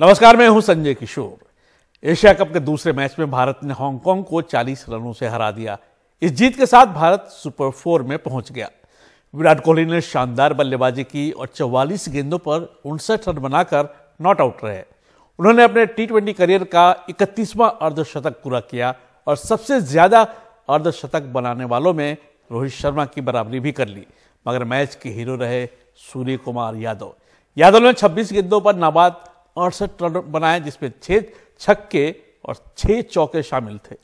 नमस्कार, मैं हूँ संजय किशोर। एशिया कप के दूसरे मैच में भारत ने हांगकांग को 40 रनों से हरा दिया। इस जीत के साथ भारत सुपर फोर में पहुँच गया। विराट कोहली ने शानदार बल्लेबाजी की और 44 गेंदों पर उनसठ रन बनाकर नॉट आउट रहे। उन्होंने अपने टी करियर का इकतीसवां अर्धशतक पूरा किया और सबसे ज़्यादा अर्धशतक बनाने वालों में रोहित शर्मा की बराबरी भी कर ली। मगर मैच के हीरो रहे सूर्य कुमार यादव। यादव ने 26 गेंदों पर नाबाद अड़सठ रन बनाए जिसमें छह छक्के और छह चौके शामिल थे।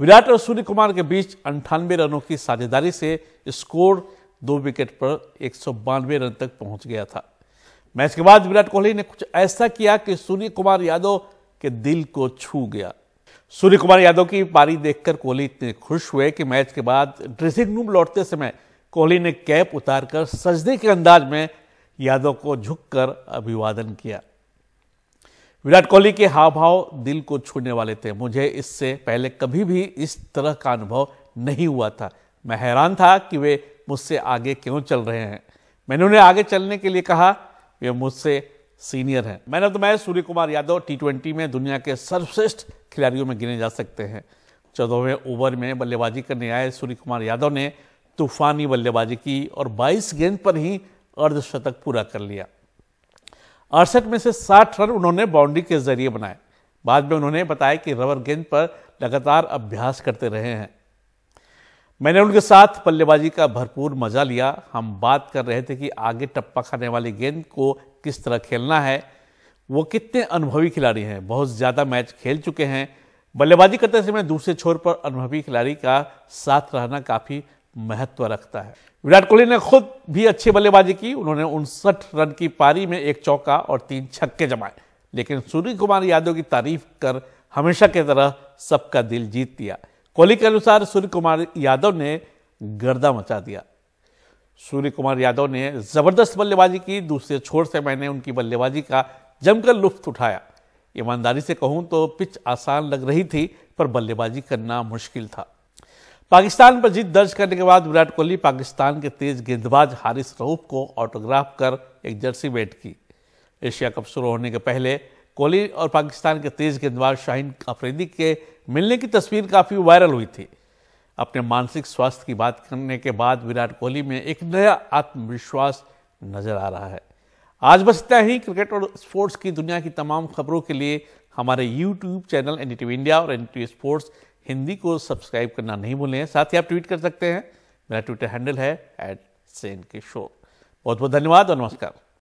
विराट और सूर्य कुमार के बीच अंठानवे रनों की साझेदारी से स्कोर दो विकेट पर एक सौ बानवे रन तक पहुँच गया था। मैच के बाद विराट कोहली ने कुछ ऐसा किया कि सूर्य कुमार यादव के दिल को छू गया। सूर्य कुमार यादव की पारी देखकर कोहली इतने खुश हुए कि मैच के बाद ड्रेसिंग रूम लौटते समय कोहली ने कैप उतारकर सजदे के अंदाज में यादव को झुककर अभिवादन किया। विराट कोहली के हाव भाव दिल को छूने वाले थे। मुझे इससे पहले कभी भी इस तरह का अनुभव नहीं हुआ था। मैं हैरान था कि वे मुझसे आगे क्यों चल रहे हैं। मैंने उन्हें आगे चलने के लिए कहा, वे मुझसे सीनियर हैं। मैंने तो मैं, सूर्य कुमार यादव टी में दुनिया के सर्वश्रेष्ठ खिलाड़ियों में गिने जा सकते हैं। चौदहवें ओवर में बल्लेबाजी करने आए सूर्य कुमार यादव ने तूफानी बल्लेबाजी की और 22 गेंद पर ही अर्धशतक पूरा कर लिया। अड़सठ में से साठ रन उन्होंने बाउंड्री के ज़रिए बनाए। बाद में उन्होंने बताया कि रबर गेंद पर लगातार अभ्यास करते रहे हैं। मैंने उनके साथ बल्लेबाजी का भरपूर मज़ा लिया। हम बात कर रहे थे कि आगे टप्पा खाने वाली गेंद को किस तरह खेलना है। वो कितने अनुभवी खिलाड़ी हैं। बहुत ज़्यादा मैच खेल चुके हैं। बल्लेबाजी करते समय दूसरे छोर पर अनुभवी खिलाड़ी का साथ रहना काफ़ी महत्व रखता है। विराट कोहली ने खुद भी अच्छी बल्लेबाजी की। उन्होंने उनसठ रन की पारी में एक चौका और तीन छक्के जमाए। लेकिन सूर्य कुमार यादव की तारीफ़ कर हमेशा की तरह सबका दिल जीत दिया कोहली के अनुसार सूर्य कुमार यादव ने गर्दा मचा दिया। सूर्य कुमार यादव ने ज़बरदस्त बल्लेबाजी की। दूसरे छोर से मैंने उनकी बल्लेबाजी का जमकर लुफ्त उठाया। ईमानदारी से कहूँ तो पिच आसान लग रही थी, पर बल्लेबाजी करना मुश्किल था। पाकिस्तान पर जीत दर्ज करने के बाद विराट कोहली पाकिस्तान के तेज गेंदबाज हारिस रऊफ को ऑटोग्राफ कर एक जर्सी भेंट की। एशिया कप शुरू होने के पहले कोहली और पाकिस्तान के तेज गेंदबाज शाहीन अफरीदी के मिलने की तस्वीर काफ़ी वायरल हुई थी। अपने मानसिक स्वास्थ्य की बात करने के बाद विराट कोहली में एक नया आत्मविश्वास नज़र आ रहा है। आज बस इतना ही। क्रिकेट और स्पोर्ट्स की दुनिया की तमाम खबरों के लिए हमारे यूट्यूब चैनल एनडीटी इंडिया और एनडीटी स्पोर्ट्स हिंदी को सब्सक्राइब करना नहीं भूलें। साथ ही आप ट्वीट कर सकते हैं। मेरा ट्विटर हैंडल है एट सेन के शो बहुत बहुत धन्यवाद और नमस्कार।